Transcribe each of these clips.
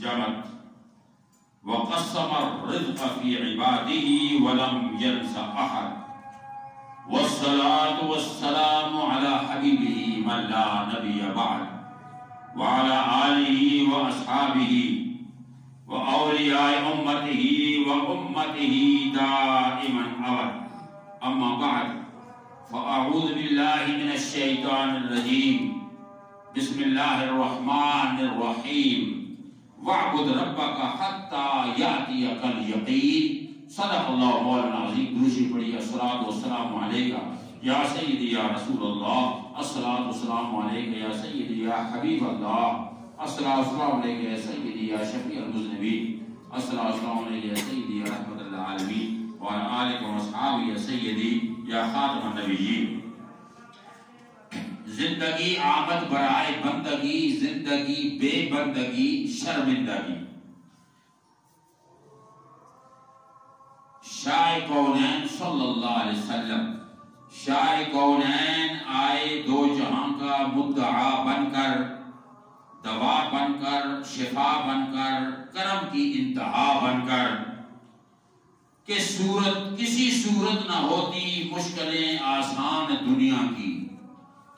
جمت وقسم الرزق في عباده ولم ينس أحد. والصلاة والسلام على حبيبه من لا نبي بعد. وعلى آله وأصحابه وأولياء أمته وأمته دائما أبد. أما بعد، فأعوذ بالله من الشيطان الرجيم. بسم الله الرحمن الرحيم. واعبد ربك حتى يأتيك اليقين صدق الله مولانا العظيم دوسری پڑھی الصلاة والسلام علیکہ. یا سیدی یا رسول اللہ الصلاة والسلام علیکہ یا سیدی یا حبیب اللہ. الصلاة والسلام علیکہ یا سیدی یا شفیع المذنبین. الصلاة والسلام علیکہ یا سیدی یا رحمت اللہ عالمین وعلى آلك وصحابه یا سیدی یا خاتم النبیین. زندگی آمد برائے بندگی، زندگی بے بندگی، شرمندگی۔ شاہ کونین صلی اللہ علیہ وسلم، شاہ کونین آئے دو جہاں کا مدعا بن کر، دوا بن کر، شفا بن کر، کرم کی انتہا بن کر کہ صورت کسی صورت نہ ہوتی، مشکلیں آسان دنیا کی۔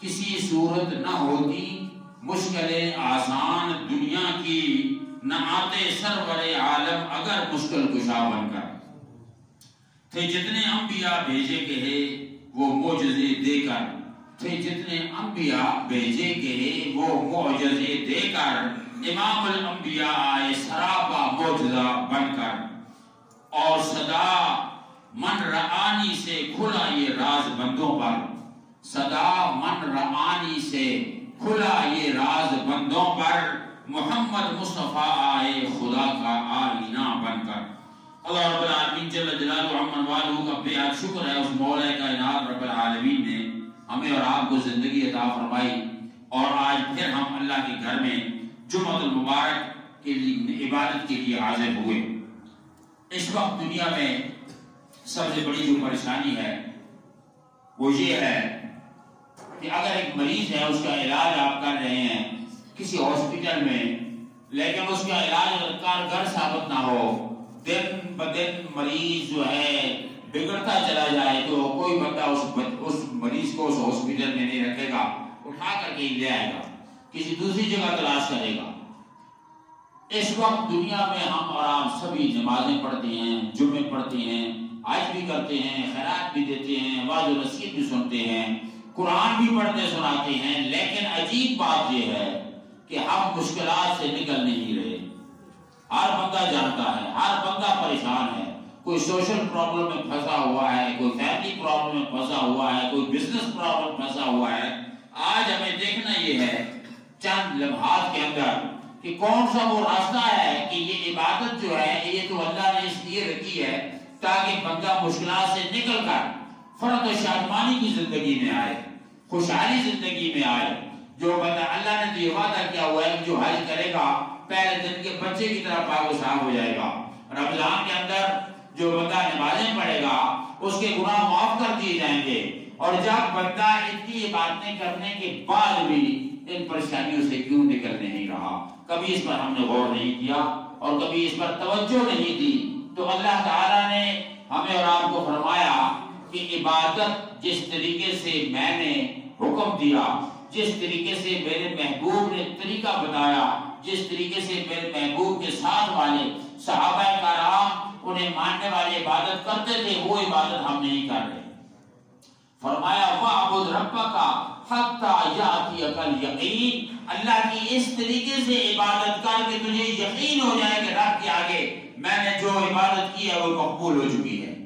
کسی صورت نہ ہوتی مشکلیں آسان دنیا کی نہ آتے سرور عالم اگر مشکل کشا بن کر۔ تھے جتنے انبیاء بھیجے گئے وہ معجزے دے کر۔ تھے جتنے انبیاء بھیجے گئے وہ معجزے دے کر۔ امام الانبیاء آئے سرابا معجزہ بن کر۔ اور صدا من رعانی سے کھلا یہ راز بندوں پر۔ صدا من رعانی سے کھلا یہ راز بندوں پر محمد مصطفیٰ آئے خدا کا آئینہ بن کر۔ اللہ رب العالمین جل جلالہ عمن والو کا بے حد شکر ہے، اس مولا کائنات رب العالمین نے ہمیں اور آپ کو زندگی عطا فرمائی۔ اور آج پھر ہم اللہ کے گھر میں جمعۃ المبارک کے عبادت کے لیے حاضر ہوئے۔ اس وقت دنیا میں سب سے بڑی جو پریشانی ہے، وہ یہ ہے کہ اگر ایک مریض ہے، اس کا علاج آپ کر رہے ہیں کسی ہاسپٹل میں، لیکن اس کا علاج کارگر ثابت نہ ہو، دن بدن مریض جو ہے بگڑتا چلا جائے تو کوئی بندہ اس اس مریض کو اس ہاسپٹل میں نہیں رکھے گا، اٹھا کر کے لے آئے گا، کسی دوسری جگہ تلاش کرے گا۔ اس وقت دنیا میں ہم اور آپ سبھی نمازیں پڑھتے ہیں، جمعے پڑھتے ہیں آج بھی کرتے ہیں، خیرات بھی دیتے ہیں واضح و نصیحت بھی سنتے ہیں۔ قرآن بھی پڑھتے سناتے ہیں، لیکن عجیب بات یہ ہے کہ ہم مشکلات سے نکل نہیں رہے۔ ہر بندہ جانتا ہے، ہر بندہ پریشان ہے۔ کوئی سوشل پرابلم میں پھنسا ہوا ہے، کوئی فیملی پرابلم میں پھنسا ہوا ہے، کوئی بزنس پرابلم پھنسا ہوا ہے۔ آج ہمیں دیکھنا یہ ہے چند لمحات کے اندر کہ کون سا وہ راستہ ہے کہ یہ عبادت جو ہے، یہ تو اللہ نے اس لیے رکھی ہے تاکہ بندہ مشکلات سے نکل کر فرد و شادمانی کی زندگی میں آئے۔ خوشحالی زندگی میں آئے۔ جو بندہ اللہ نے یہ وعدہ کیا ہوا ہے، جو حج کرے گا، پہلے دن کے بچے کی طرح پاک و صاف ہو جائے گا۔ رمضان کے اندر جو بندہ نمازیں پڑھے گا، اس کے گناہ معاف کر دیے جائیں گے۔ اور جب بندہ اتنی باتیں کرنے کے بعد بھی ان پریشانیوں سے کیوں نکل نہیں رہا؟ کبھی اس پر ہم نے غور نہیں کیا اور کبھی اس پر توجہ نہیں دی۔ تو اللہ تعالیٰ نے ہمیں اور آپ کو فرمایا کہ عبادت جس طریقے سے میں نے حکم دیا، جس طریقے سے میرے محبوب نے طریقہ بتایا، جس طریقے سے میرے محبوب کے ساتھ والے صحابہ کرام انہیں ماننے والے عبادت کرتے تھے، وہ عبادت ہم نہیں کر رہے۔ فرمایا وَعْبُدْ رَبَّكَ حَتَّى يَعْتِيَكَ الْيَقِينَ اللہ کی اس طریقے سے عبادت کر کے تجھے یقین ہو جائے کہ رب کے آگے میں نے جو عبادت کی ہے وہ مقبول ہو چکی ہے۔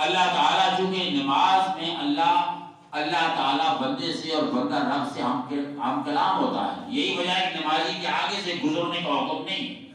اللہ تعالیٰ چونکہ نماز میں اللہ اللہ تعالیٰ بندے سے اور بندہ رب سے ہم کلام ہوتا ہے۔ یہی وجہ ہے کہ نمازی کے آگے سے گزرنے کا حکم نہیں۔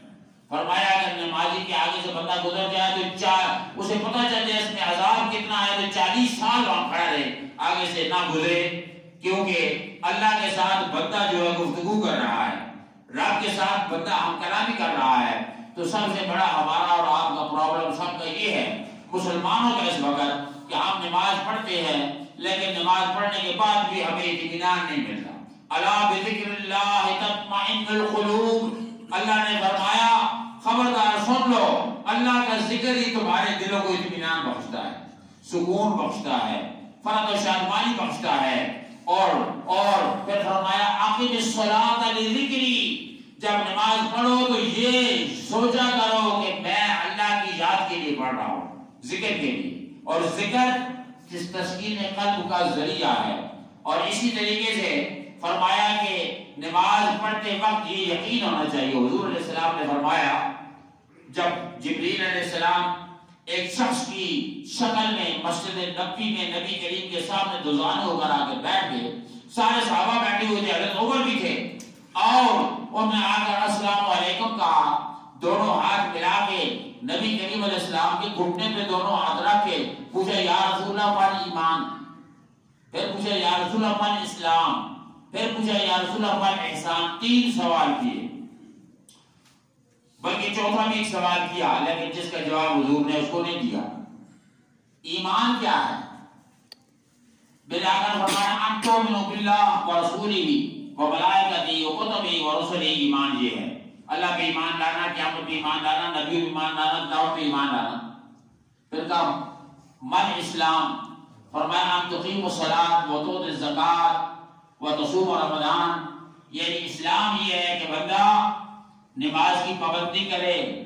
فرمایا اگر نمازی کے آگے سے بندہ گزر جائے تو چار اسے پتہ چل جائے اس میں عذاب کتنا ہے تو چالیس سال وہاں کھڑا رہے۔ آگے سے نہ گزرے، کیونکہ اللہ کے ساتھ بندہ جو ہے گفتگو کر رہا ہے۔ رب کے ساتھ بندہ ہم کلامی کر رہا ہے۔ تو سب سے بڑا ہمارا اور آپ کا پرابلم سب کا یہ ہے مسلمانوں کا اس وقت کہ ہم نماز پڑھتے ہیں، لیکن نماز پڑھنے کے بعد بھی ہمیں اطمینان نہیں ملتا۔ اللہ بذکر اللہ تطمئن القلوب۔ اللہ نے فرمایا، خبردار سن لو، اللہ کا ذکر ہی تمہارے دلوں کو اطمینان بخشتا ہے، سکون بخشتا ہے فرد و شادمانی بخشتا ہے۔ اور اور پھر فرمایا عقب الصلاۃ لذکری۔ جب نماز پڑھو تو یہ سوچا کرو کہ میں اللہ کی یاد کے لیے پڑھ رہا ہوں۔ ذکر کے لیے۔ اور ذکر جس تسکین قلب کا ذریعہ ہے۔ اور اسی طریقے سے فرمایا کہ نماز پڑھتے وقت یہ یقین ہونا چاہیے۔ حضور علیہ السلام نے فرمایا، جب جبریل علیہ السلام ایک شخص کی شکل میں مسجد نبی میں نبی کریم کے سامنے دوزانے ہو کر آ کے بیٹھ گئے، سارے صحابہ بیٹھے ہوئے تھے، حضرت عمر بھی تھے۔ اور انہوں نے آ کر السلام علیکم کہا۔ دونوں ہاتھ ملا کے نبی کریم علیہ السلام کے گھٹنے پہ دونوں ہاتھ رکھ کے پوچھا، یا رسول اللہ پر ایمان؟ پھر پوچھا، یا رسول اللہ پر اسلام؟ پھر پوچھا، یا رسول اللہ پر احسان؟ تین سوال کیے۔ بلکہ چوتھا بھی ایک سوال کیا، لیکن جس کا جواب حضور نے اس کو نہیں دیا۔ ایمان کیا ہے؟ بلا کر فرمایا ان تؤمنوا بالله ورسوله وملائکته وکتبه ورسله ایمان یہ ہے۔ اللہ پہ ایمان لانا، قیامت پہ ایمان لانا، نبی پہ ایمان لانا، دعوت پہ ایمان لانا۔ پھر کہا، من اسلام؟ فرمایا ان تقیم الصلاۃ وتؤت الزکات وتصوم رمضان۔ یعنی اسلام یہ ہے کہ بندہ نماز کی پابندی کرے،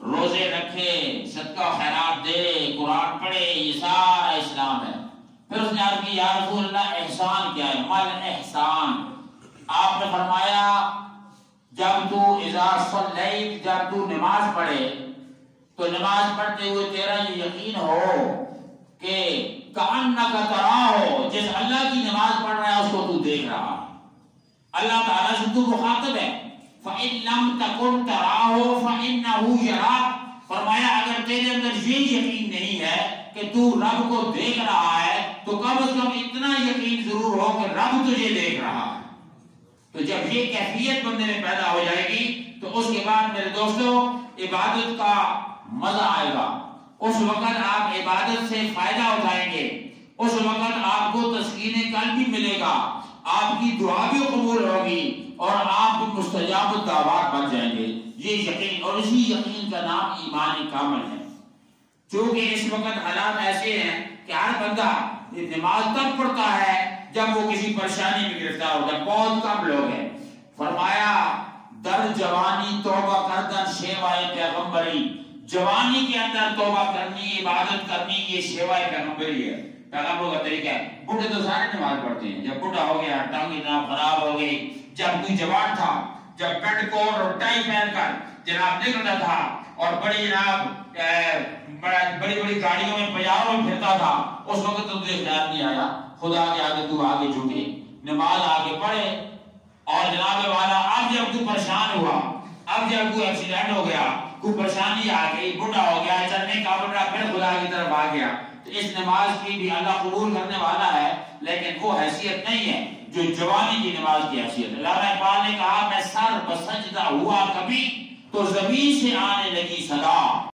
روزے رکھے، صدقہ خیرات دے، قرآن پڑھے، یہ سارا اسلام ہے۔ پھر اس نے عرض کی، یا رسول اللہ، احسان کیا ہے؟ مل احسان۔ آپ نے فرمایا، جب تو صلیت جب تو نماز پڑھے، تو نماز پڑھتے ہوئے تیرا یہ یقین ہو کہ کانک ترا ہو، جس اللہ کی نماز پڑھ رہا ہے، اس کو تو دیکھ رہا ہے اللہ تعالیٰ سے تو مخاطب ہے۔ فَإِن لَمْ تَكُنْ تَرَاهُ فَإِنَّهُ يَرَاكَ فرمایا، اگر تیرے اندر یہ یقین نہیں ہے کہ تو رب کو دیکھ رہا ہے، تو کم از کم اتنا یقین ضرور ہو کہ رب تجھے دیکھ رہا ہے۔ تو جب یہ کیفیت بندے میں پیدا اس کے بعد میرے دوستوں عبادت کا مزہ آئے گا۔ اس وقت آپ عبادت سے فائدہ اٹھائیں گے۔ اس وقت آپ کو تسکین قلب بھی ملے گا۔ آپ کی دعا بھی قبول ہوگی اور آپ مستجاب دعوات بن جائیں گے۔ یہ یقین اور اسی یقین کا نام ایمان کامل ہے۔ چونکہ اس وقت حالات ایسے ہیں کہ ہر بندہ نماز تب پڑھتا ہے جب وہ کسی پریشانی میں گرفتار ہوتا ہے بہت کم لوگ ہیں۔ فرمایا در جوانی توبہ کردن شیوائے پیغمبری۔ جوانی کے اندر توبہ کرنی، عبادت کرنی، یہ شیوائے پیغمبری ہے۔ پیغمبر کا طریقہ ہے۔ بڑھے تو سارے نماز پڑھتے ہیں۔ جب بڑھا ہو گیا ٹانگی جناب خراب ہو گئی۔ جب کوئی جوان تھا، جب پینٹ کوٹ اور ٹائی پہن کر جناب نکلتا تھا اور بڑی جناب بڑی بڑی گاڑیوں میں بازاروں میں پھرتا تھا، اس وقت تو تجھے خیال نہیں آیا۔ خدا کے آگے تو آگے جھکے، نماز آگے پڑھے۔ اور جناب والا، اب جب تو پریشان ہوا، اب جب کوئی ایکسیڈنٹ ہو گیا، کوئی پریشانی آ گئی بڑھا ہو گیا، چلنے کا بڑھا پھر خدا کی طرف آ گیا۔ تو اس نماز کی بھی اللہ قبول کرنے والا ہے، لیکن وہ حیثیت نہیں ہے جو جوانی کی نماز کی حیثیت ہے۔ اللہ اقبال نے کہا، میں سر بسجدہ ہوا کبھی تو زمین سے آنے لگی صدا۔